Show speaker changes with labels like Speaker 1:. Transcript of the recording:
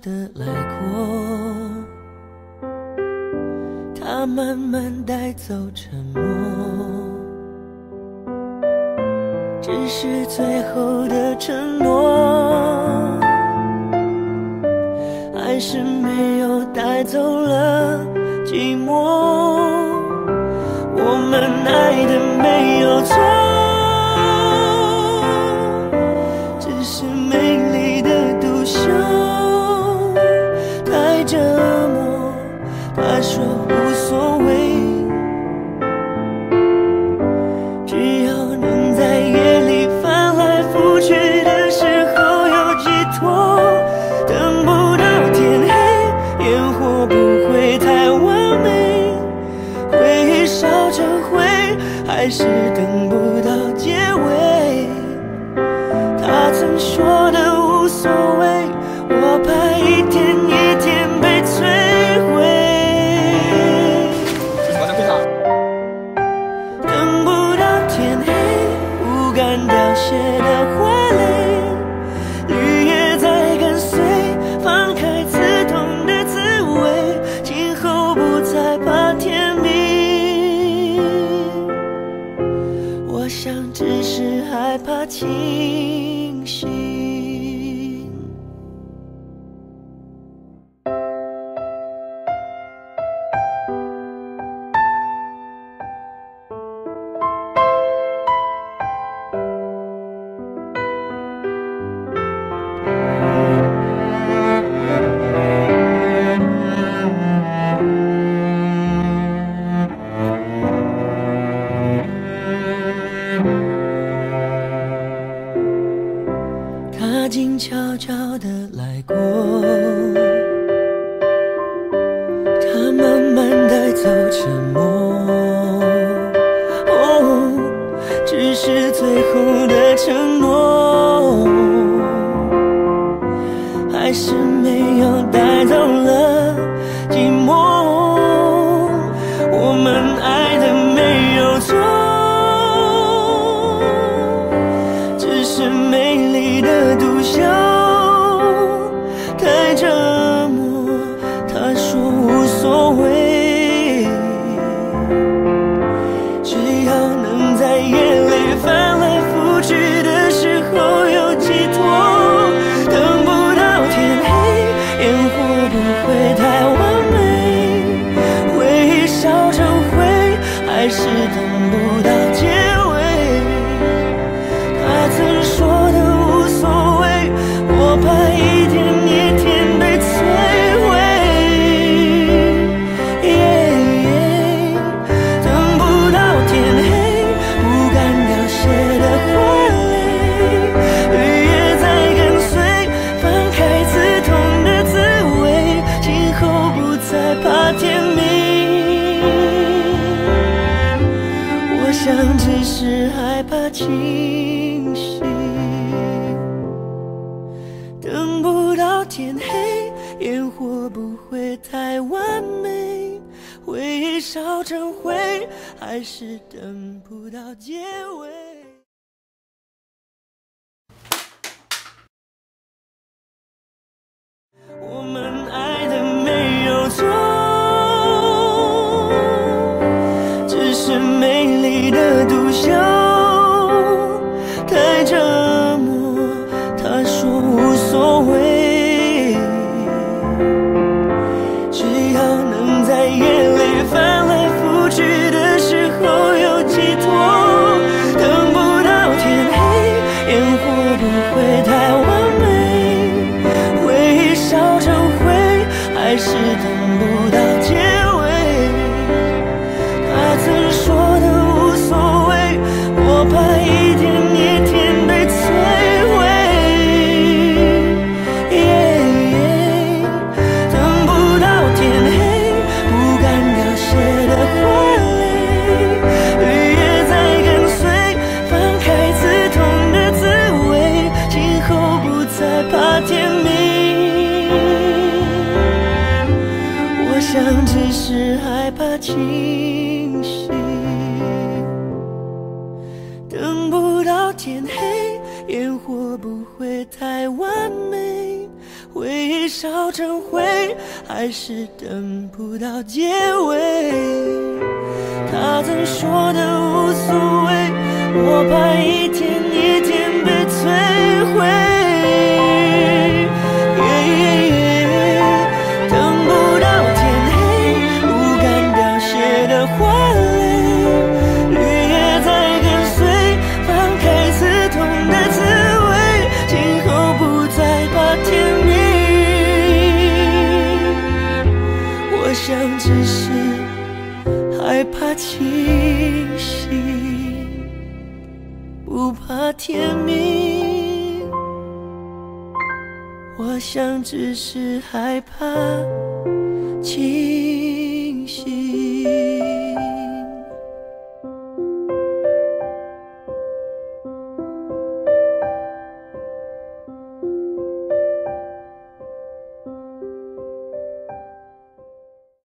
Speaker 1: 的来过，他慢慢带走沉默，只是最后的承诺，还是没有带走了寂寞。我们爱的没无所谓，谢的花蕾，绿叶在跟随，放开刺痛的滋味，今后不再怕天明。我想只是害怕清醒。来过，他慢慢带走沉默。哦，只是最后的承诺，还是没有带走了寂寞。我们爱的没有错。只是美丽的独秀清醒，等不到天黑，烟火不会太完美，回忆烧成灰，还是等不到结尾。我们爱的没有错，只是美丽的独秀清醒，等不到天黑，烟火不会太完美，回忆烧成灰，还是等不到结尾。他曾说的无所谓，我怕一天清醒，不怕天明。我想，只是害怕。清。